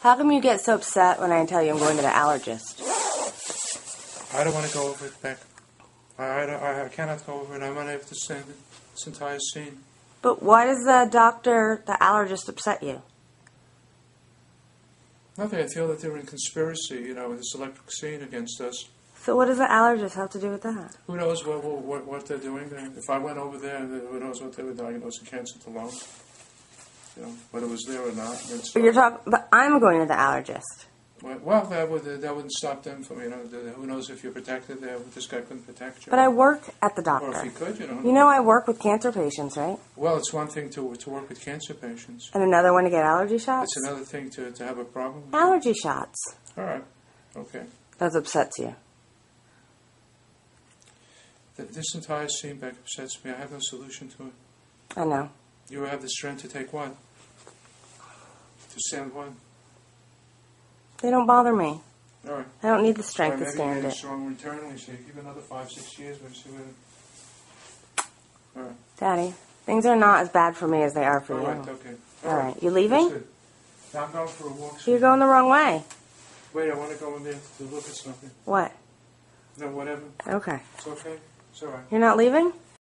How come you get so upset when I tell you I'm going to the allergist? I don't want to go over it, Beck. I, I, I cannot go over it. I'm unable to stand it. This entire scene. But why does the doctor, the allergist, upset you? Nothing. I feel that they're in conspiracy, you know, with this electric scene against us. So what does the allergist have to do with that? Who knows what, what, what they're doing there? If I went over there, who knows what they were diagnosing cancer to lung? You know, whether it was there or not. But you're talking. But I'm going to the allergist. Well, that would that wouldn't stop them from you know. The, who knows if you're protected there? This guy couldn't protect you. But I work at the doctor. Or if he could, you know. You know I work with cancer patients, right? Well, it's one thing to to work with cancer patients. And another one to get allergy shots. It's another thing to, to have a problem. Allergy shots. All right. Okay. That upsets you. Th- This entire scene back upsets me. I have no solution to it. I know. You have the strength to take what? To stand what? They don't bother me. All right. I don't need the strength right, to stand it. stronger internally, so you give another five, six years, maybe see what. All right. Daddy, things are not as bad for me as they are for All you. right. Okay. All right. You leaving? Now I'm going for a walk. You're going the wrong way. Wait, I want to go in there to look at something. What? No, whatever. Okay. It's okay. It's all right. You're not leaving?